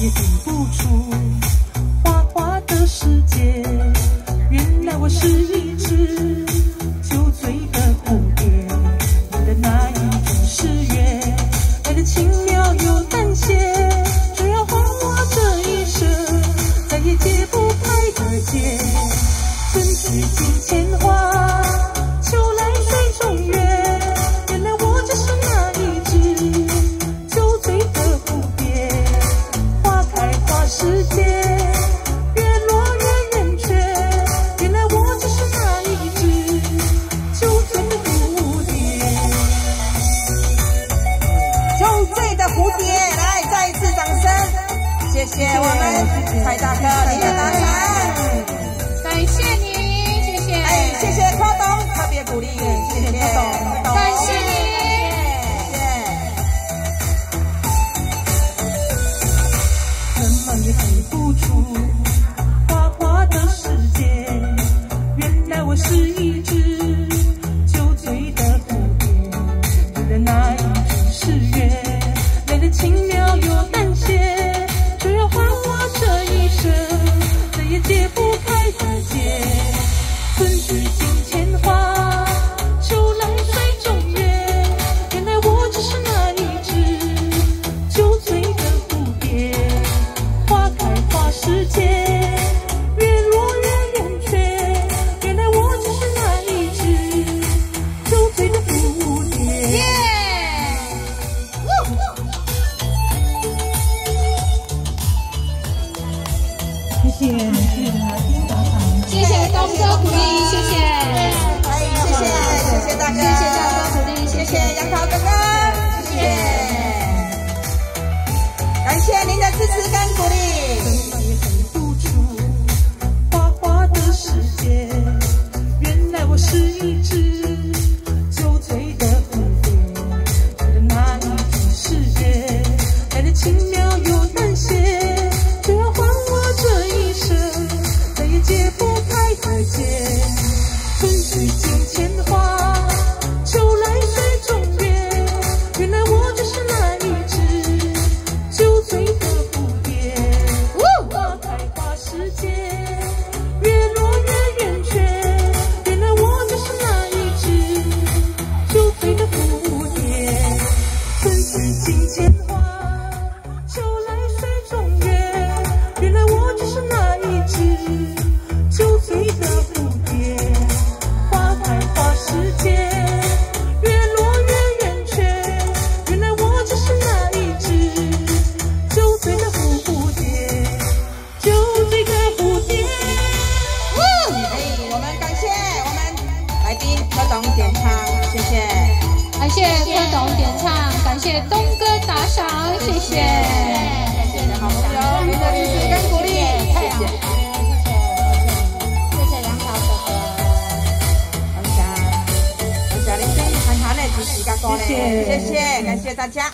也飞不出花花的世界原来我是一只谢谢我们蔡大哥，你的打赏，感谢你，谢谢，哎，谢谢柯董特别鼓励，谢谢柯董，感谢你，谢谢。怎么也看不出花花的世界，原来我是一只谢谢，谢谢东哥鼓励，谢谢，谢谢，谢谢大哥，谢谢大哥鼓励，谢谢杨桃哥哥，谢柯董点唱，感谢东哥打赏，谢谢，谢谢好朋友，您的支持跟鼓励，谢谢，谢谢杨桃哥哥，感谢，感谢您对韩寒的支持跟鼓励，谢谢，感谢大家。